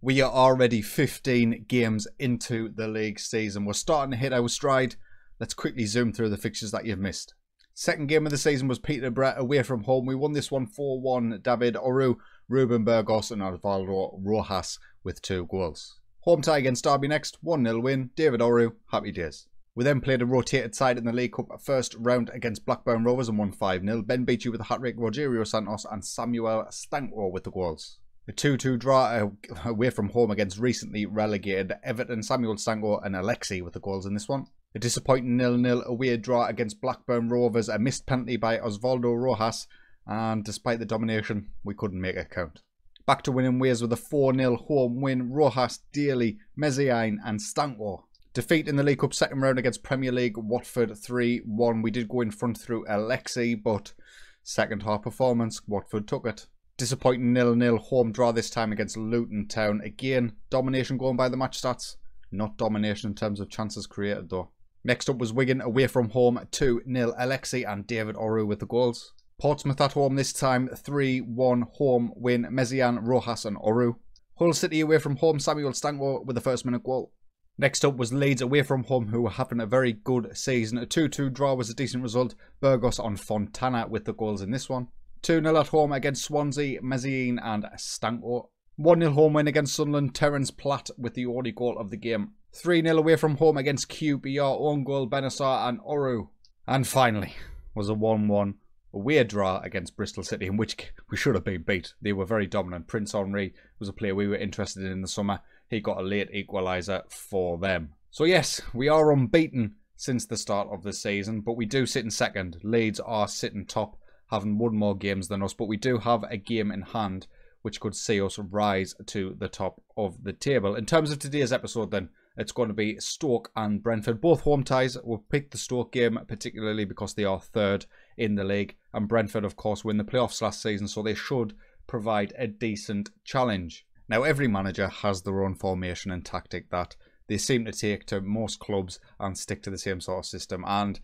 We are already 15 games into the league season. We're starting to hit our stride. Let's quickly zoom through the fixtures that you've missed. Second game of the season was Peterborough away from home. We won this one 4-1. David Oru, Ruben Burgos and Osvaldo Rojas with two goals. Home tie against Derby next, 1-0 win. David Oru, happy days. We then played a rotated side in the League Cup first round against Blackburn Rovers and won 5-0. Ben you with a hat-trick, Rogerio Santos and Samuel Stanko with the goals. A 2-2 draw uh, away from home against recently relegated Everton, Samuel Stanko and Alexi with the goals in this one. A disappointing nil-nil away draw against Blackburn Rovers, a missed penalty by Osvaldo Rojas, and despite the domination, we couldn't make it count. Back to winning ways with a 4-0 home win, Rojas, Daly, Meziane and Stanko. Defeat in the League Cup second round against Premier League Watford 3-1. We did go in front through Alexi, but second half performance, Watford took it. Disappointing nil-nil home draw this time against Luton Town. Again, domination going by the match stats. Not domination in terms of chances created though. Next up was Wigan away from home 2-0 Alexi and David Oru with the goals. Portsmouth at home this time 3-1 home win Meziane, Rojas and Oru. Hull City away from home Samuel Stanko with the first minute goal. Next up was Leeds away from home, who were having a very good season. A 2-2 draw was a decent result. Burgos on Fontana with the goals in this one. 2-0 at home against Swansea, Meziane and Stanko. 1-0 home win against Sunderland, Terence Platt with the only goal of the game. 3-0 away from home against QPR, own goal, Benassar and Oru. And finally, was a 1-1 away draw against Bristol City, in which we should have been beat. They were very dominant. Prince Henry was a player we were interested in in the summer he got a late equaliser for them. So yes, we are unbeaten since the start of the season, but we do sit in second. Leeds are sitting top, having won more games than us, but we do have a game in hand which could see us rise to the top of the table. In terms of today's episode then, it's going to be Stoke and Brentford. Both home ties. We'll pick the Stoke game particularly because they are third in the league. And Brentford, of course, win the playoffs last season, so they should provide a decent challenge. Now, every manager has their own formation and tactic that they seem to take to most clubs and stick to the same sort of system. And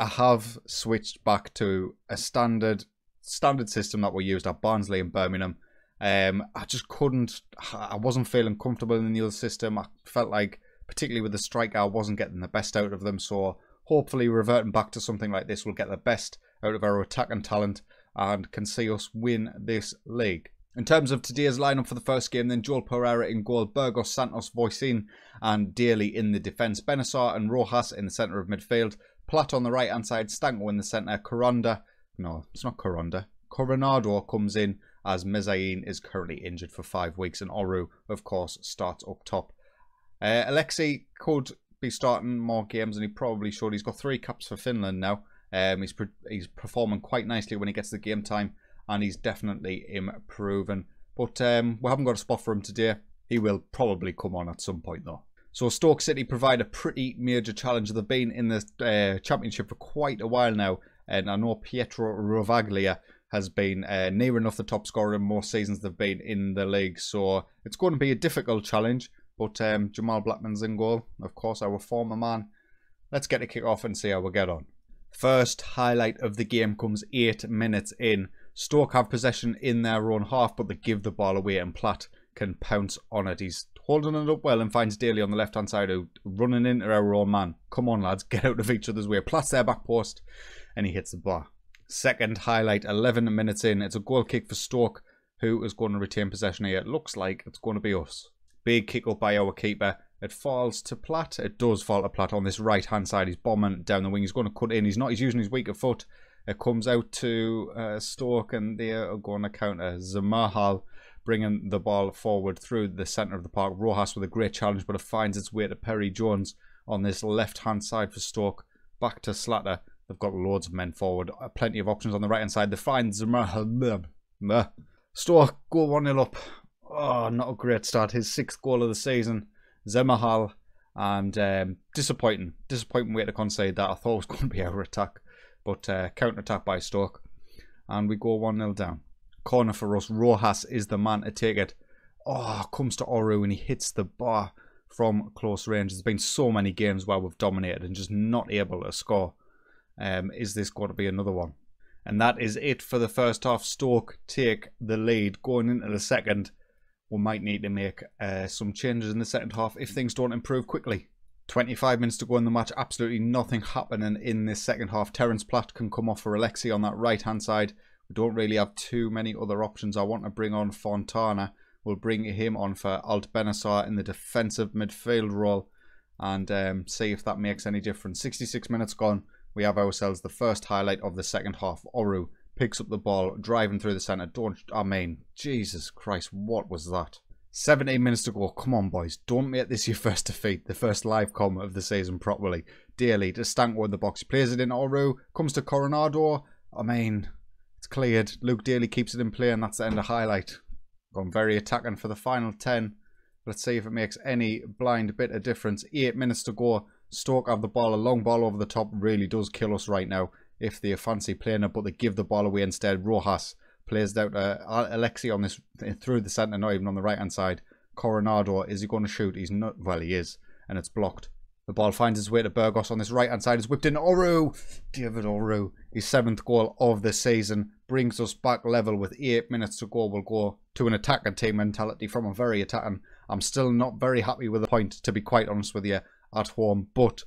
I have switched back to a standard standard system that we used at Barnsley and Birmingham. Um, I just couldn't. I wasn't feeling comfortable in the other system. I felt like, particularly with the striker, I wasn't getting the best out of them. So hopefully, reverting back to something like this will get the best out of our attack and talent and can see us win this league. In terms of today's lineup for the first game, then Joel Pereira in goal, Burgos, Santos, Voisin, and Daly in the defence, Benassar and Rojas in the centre of midfield, Platt on the right hand side, Stanko in the centre, Coronda, no, it's not Coronda, Coronado comes in as Meziane is currently injured for five weeks, and Oru, of course, starts up top. Uh, Alexei could be starting more games, and he probably should. He's got three caps for Finland now. Um, he's he's performing quite nicely when he gets the game time and he's definitely improving. But um, we haven't got a spot for him today. He will probably come on at some point though. So Stoke City provide a pretty major challenge. They've been in the uh, championship for quite a while now, and I know Pietro Rovaglia has been uh, near enough the top scorer in most seasons they've been in the league. So it's going to be a difficult challenge. But um, Jamal Blackman's in goal, of course, our former man. Let's get a kick off and see how we get on. First highlight of the game comes eight minutes in. Stoke have possession in their own half, but they give the ball away and Platt can pounce on it. He's holding it up well and finds Daly on the left-hand side who running into our own man. Come on, lads, get out of each other's way. Platt's their back post and he hits the bar. Second highlight, 11 minutes in. It's a goal kick for Stoke, who is going to retain possession here. It looks like it's going to be us. Big kick up by our keeper. It falls to Platt. It does fall to Platt on this right-hand side. He's bombing down the wing. He's going to cut in. He's not. He's using his weaker foot. It comes out to uh, Stoke and they are going to counter Zamahal bringing the ball forward through the centre of the park. Rojas with a great challenge, but it finds its way to Perry Jones on this left-hand side for Stoke. Back to Slatter. They've got loads of men forward. Uh, plenty of options on the right-hand side. They find Zamahal. Stoke go 1-0 up. Oh, not a great start. His sixth goal of the season. Zemahal. And um, disappointing. Disappointing way to concede that. I thought it was going to be our attack but uh, counter-attack by Stoke. And we go 1-0 down. Corner for us. Rojas is the man to take it. Oh, comes to Oru and he hits the bar from close range. There's been so many games where we've dominated and just not able to score. Um, is this going to be another one? And that is it for the first half. Stoke take the lead going into the second. we might need to make uh, some changes in the second half if things don't improve quickly. 25 minutes to go in the match, absolutely nothing happening in this second half. Terence Platt can come off for Alexi on that right hand side. We don't really have too many other options. I want to bring on Fontana. We'll bring him on for Alt Benassar in the defensive midfield role and um, see if that makes any difference. 66 minutes gone. We have ourselves the first highlight of the second half. Oru picks up the ball, driving through the centre. Don't, I mean, Jesus Christ, what was that? 17 minutes to go. Come on, boys. Don't make this your first defeat, the first live com of the season properly. Dearly, to Stanko in the box. He plays it in Oru, comes to Coronado. I mean, it's cleared. Luke Daly keeps it in play, and that's the end of highlight. Gone very attacking for the final 10. Let's see if it makes any blind bit of difference. Eight minutes to go. Stoke have the ball. A long ball over the top really does kill us right now if they fancy playing it, but they give the ball away instead. Rojas plays out uh, Alexi on this through the centre, not even on the right hand side. Coronado, is he going to shoot? He's not. Well, he is, and it's blocked. The ball finds its way to Burgos on this right hand side. It's whipped in. Oru, David Oru, his seventh goal of the season brings us back level with eight minutes to go. We'll go to an attacking team mentality from a very attacking. I'm still not very happy with the point, to be quite honest with you, at home, but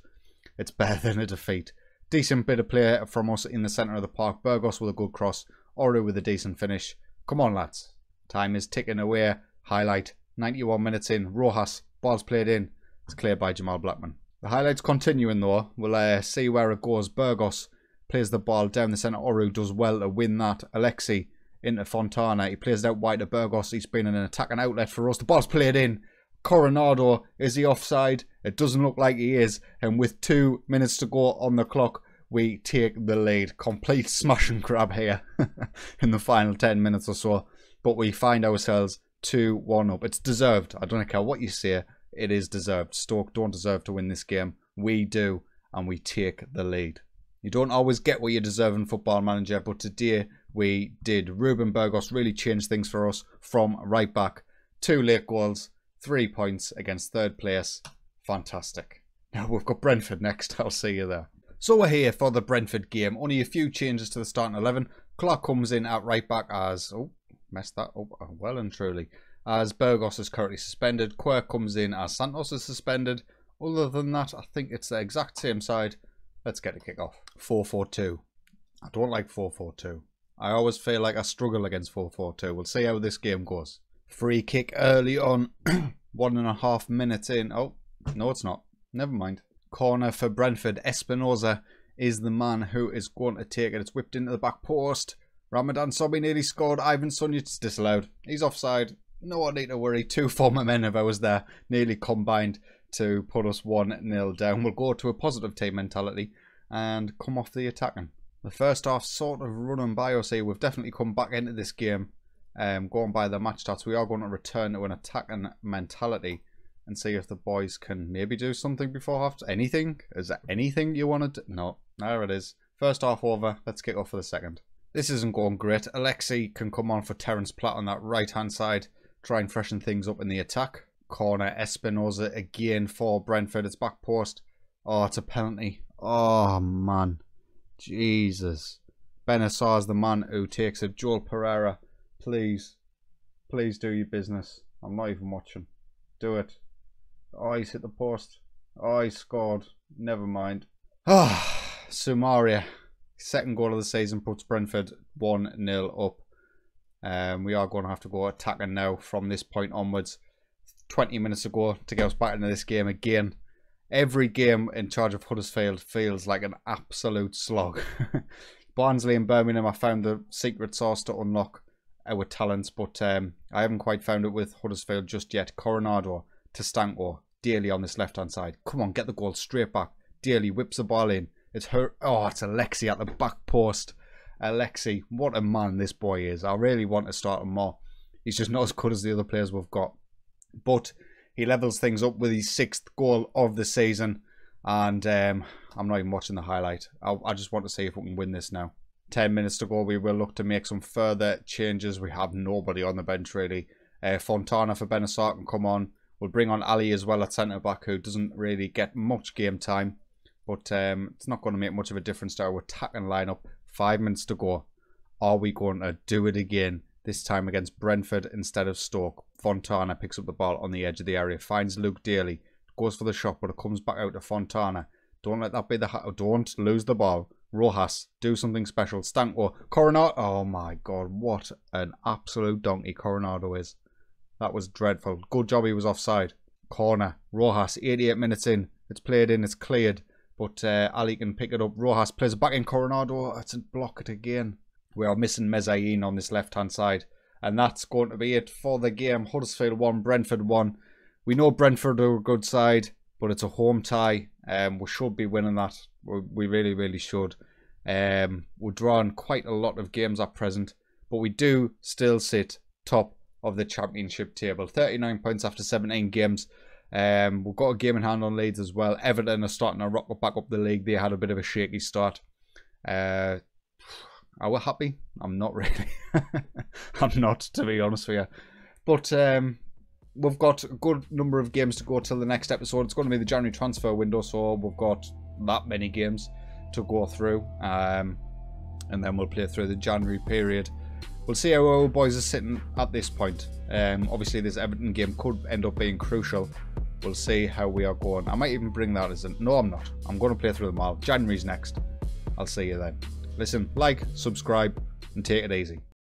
it's better than a defeat. Decent bit of play from us in the centre of the park. Burgos with a good cross. Oru with a decent finish. Come on, lads. Time is ticking away. Highlight. 91 minutes in. Rojas. Ball's played in. It's cleared by Jamal Blackman. The highlights continuing though. We'll uh, see where it goes. Burgos plays the ball down the centre. Oru does well to win that. Alexi into Fontana. He plays it out wide to Burgos. He's been an attacking outlet for us. The ball's played in. Coronado, is he offside? It doesn't look like he is. And with two minutes to go on the clock, we take the lead. Complete smash and grab here in the final 10 minutes or so. But we find ourselves 2-1 up. It's deserved. I don't care what you say. It is deserved. Stoke don't deserve to win this game. We do. And we take the lead. You don't always get what you deserve in Football Manager. But today we did. Ruben Burgos really changed things for us from right back. Two late goals. Three points against third place. Fantastic. Now we've got Brentford next. I'll see you there. So we're here for the Brentford game. Only a few changes to the starting 11. Clark comes in at right back as... Oh, messed that up oh, well and truly. As Burgos is currently suspended. Quirk comes in as Santos is suspended. Other than that, I think it's the exact same side. Let's get a kick off. 4-4-2. I don't like 4-4-2. I always feel like I struggle against 4-4-2. We'll see how this game goes. Free kick early on. One and a half minutes in. Oh, no it's not. Never mind corner for Brentford. Espinoza is the man who is going to take it. It's whipped into the back post. Ramadan Sobhi nearly scored. Ivan Sunjic disallowed. He's offside. No one need to worry. Two former men of ours there nearly combined to put us 1-0 down. We'll go to a positive team mentality and come off the attacking. The first half sort of running by us here. We've definitely come back into this game. Um, going by the match stats, we are going to return to an attacking mentality and see if the boys can maybe do something before half. Anything? Is there anything you wanted? No, there it is. First half over. Let's kick off for the second. This isn't going great. Alexi can come on for Terence Platt on that right hand side. Try and freshen things up in the attack. Corner Espinoza again for Brentford. It's back post. Oh, it's a penalty. Oh, man. Jesus. Benassar's the man who takes it. Joel Pereira, please. Please do your business. I'm not even watching. Do it. Oh, he's hit the post. Oh, he scored. Never mind. Ah, Sumaria. Second goal of the season puts Brentford 1-0 up. Um, we are going to have to go attacking now from this point onwards. 20 minutes ago to get us back into this game again. Every game in charge of Huddersfield feels like an absolute slog. Barnsley and Birmingham, I found the secret sauce to unlock our talents, but um, I haven't quite found it with Huddersfield just yet. Coronado to Stanko. Daly on this left hand side. Come on, get the goal straight back. Daly whips the ball in. It's her. Oh, it's Alexi at the back post. Alexi, what a man this boy is. I really want to start him more. He's just not as good as the other players we've got. But he levels things up with his sixth goal of the season. And um, I'm not even watching the highlight. I, I just want to see if we can win this now. 10 minutes to go. We will look to make some further changes. We have nobody on the bench, really. Uh, Fontana for Benassar can come on. We'll bring on Ali as well at centre back, who doesn't really get much game time. But um, it's not going to make much of a difference to our attacking lineup. Five minutes to go. Are we going to do it again? this time against Brentford instead of Stoke. Fontana picks up the ball on the edge of the area, finds Luke Daly, goes for the shot, but it comes back out to Fontana. Don't let that be the... Don't lose the ball. Rojas, do something special. Stanko, Coronado. Oh my god, what an absolute donkey Coronado is. That was dreadful. Good job he was offside. Corner. Rojas, 88 minutes in. It's played in, it's cleared. But uh, Ali can pick it up. Rojas plays it back in Coronado. A block it again. We are missing Meziane on this left-hand side. And that's going to be it for the game. Huddersfield 1, Brentford 1. We know Brentford are a good side, but it's a home tie. Um, we should be winning that. We really, really should. Um, we're drawing quite a lot of games at present, but we do still sit top of the championship table. 39 points after 17 games. Um, we've got a game in hand on Leeds as well. Everton are starting to rock back up the league. They had a bit of a shaky start. Uh, are we happy? I'm not really. I'm not, to be honest with you. But um, we've got a good number of games to go till the next episode. It's going to be the January transfer window, so we've got that many games to go through. Um, and then we'll play through the January period. We'll see how our boys are sitting at this point. Um, obviously, this Everton game could end up being crucial. We'll see how we are going. I might even bring that as a... No, I'm not. I'm going to play through them all. January's next. I'll see you then. Listen, like, subscribe, and take it easy.